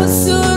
Possuo